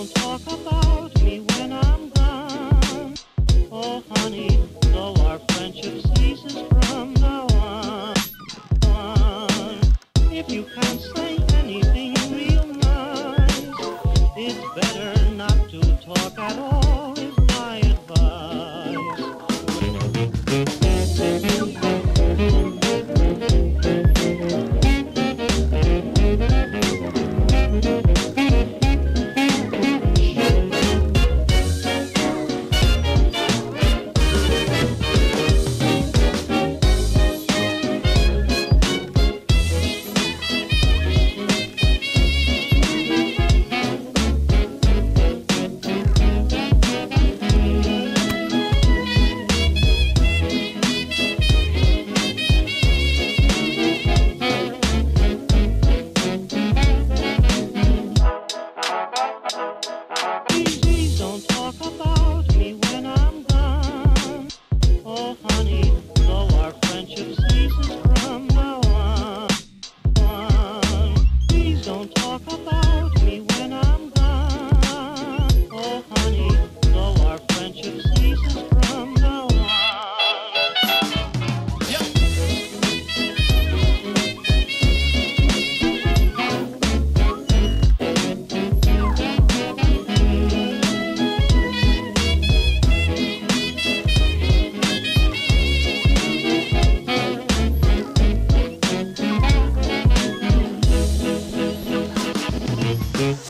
Don't talk about me when I'm gone. Oh, honey, though our friendship ceases from now on. If you can't honey. Mm-hmm.